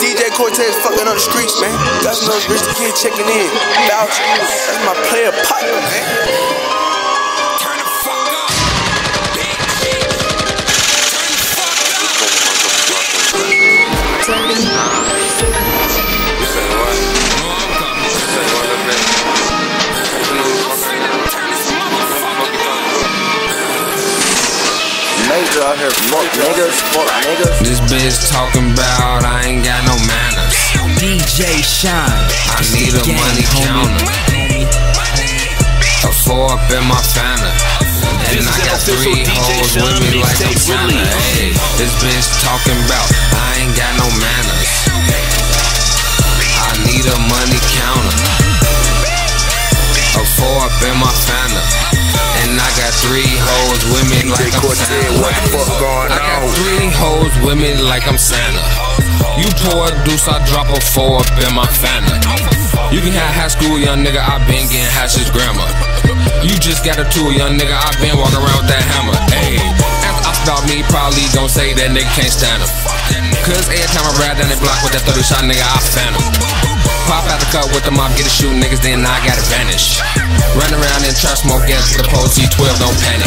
DJ Cortez fucking on the streets, man. Got some rich kid checking in. Major out here, fuck niggas, fuck niggas. This bitch talking about I ain't got no manners. DJ Shine. I need a money counter. A four up in my Fanta. And I got three hoes with me like I'm Santa. Hey, this bitch talking about I ain't got no manners. I need a money counter. A four up in my Fanta. And I got three hoes with me like I'm Santa. What the fuck going I got on? three hoes with me like I'm Santa. You pour a deuce, I drop a four up in my Fanta. You can have high school, young nigga, I been getting hashes grandma. You just got a tool, young nigga, I been walking around with that hammer. Hey, after I stop me, probably gon' say that nigga can't stand him. Cause every time I ride down the block with that 30 shot, nigga, I phantom. Pop the cut with the mob, get a shoot niggas, then I gotta vanish. Run around and try smoke gas with the pole T12, don't panic.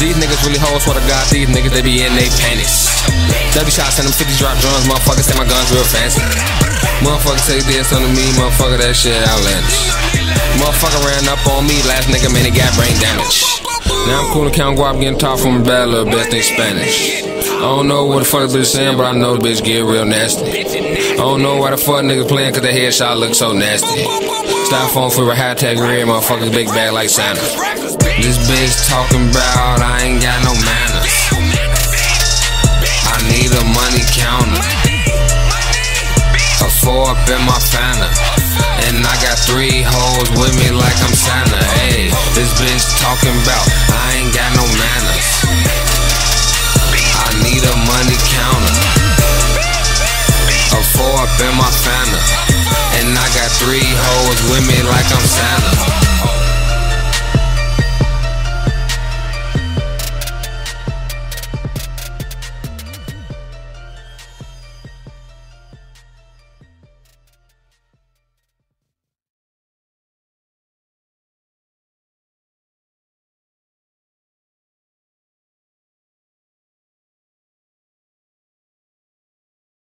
These niggas really hoes, swear to God, these niggas they be in they panties. W shots and them 50 drop drums, motherfuckers say my guns real fancy. Motherfucker say this on me, motherfucker that shit outlandish. Motherfucker ran up on me, last nigga man he got brain damage. Now I'm cool and count guap getting taught from a bad little bitch think Spanish. I don't know what the fuck the bitch saying, but I know the bitch get real nasty. I don't know why the fuck niggas playing cause their headshot look so nasty. Styrofoam for a high tech red, motherfuckers big bag like Santa. This bitch talking about I ain't got no manners. I need a money counter. A four up in my Fanta. And I got three hoes with me like I'm Santa. This bitch talking about I ain't got no manners. I need a money counter. A four up in my Fanta. And I got three hoes with me like I'm Santa.